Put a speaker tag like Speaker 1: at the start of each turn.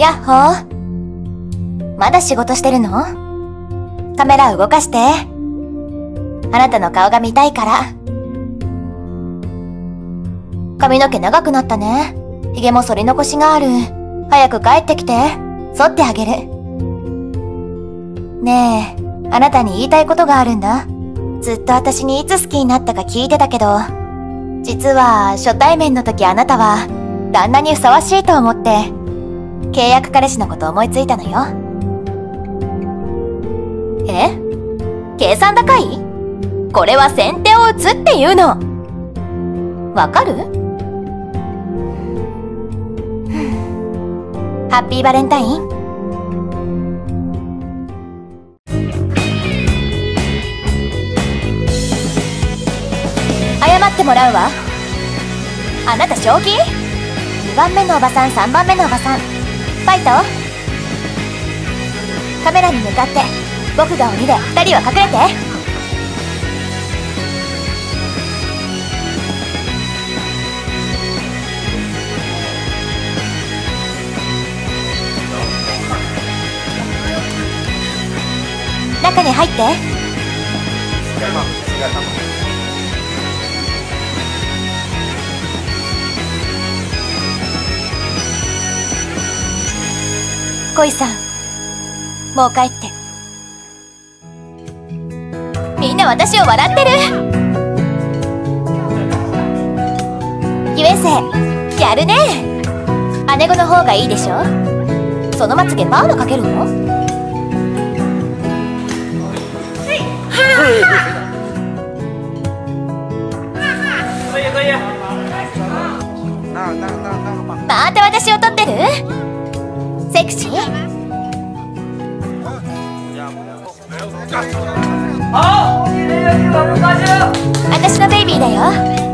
Speaker 1: やっほー。まだ仕事してるの？カメラ動かして。あなたの顔が見たいから。髪の毛長くなったね。髭も剃り残しがある。早く帰ってきて。剃ってあげる。ねえ、あなたに言いたいことがあるんだ。ずっと私にいつ好きになったか聞いてたけど、実は初対面の時あなたは旦那にふさわしいと思って、契約彼氏のこと思いついたのよ。え？計算高い？これは先手を打つっていうの。わかる？ハッピーバレンタイン謝ってもらうわあなた正気 ?2 番目のおばさん3番目のおばさんファイト。カメラに向かって僕が鬼で2人は隠れて。中に入って。恋さん。もう帰って。みんな私を笑ってる。ゆえせやるね。姉子の方がいいでしょ。そのまつげパーマかけるの？また私を 16. 아, 오늘 내일 여기